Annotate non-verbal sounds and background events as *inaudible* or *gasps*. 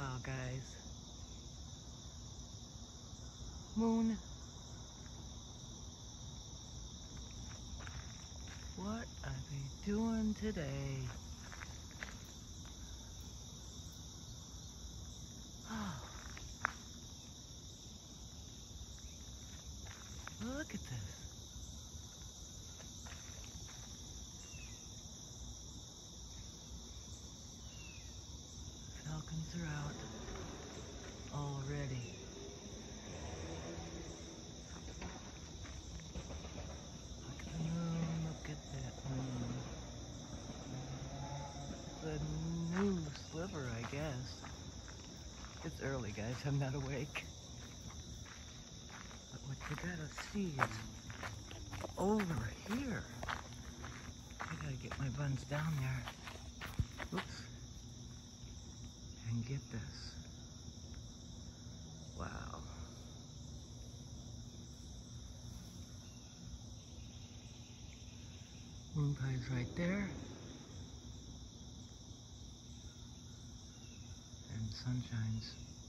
Wow, guys. Moon. What are they doing today? *gasps* Look at this. Falcons are out already. Look at the moon, look at that moon. It's a new sliver, I guess. It's early, guys. I'm not awake. But what you gotta see is over here. I gotta get my buns down there. Oops. Get this. Wow. Moon pie's right there. And sunshine's.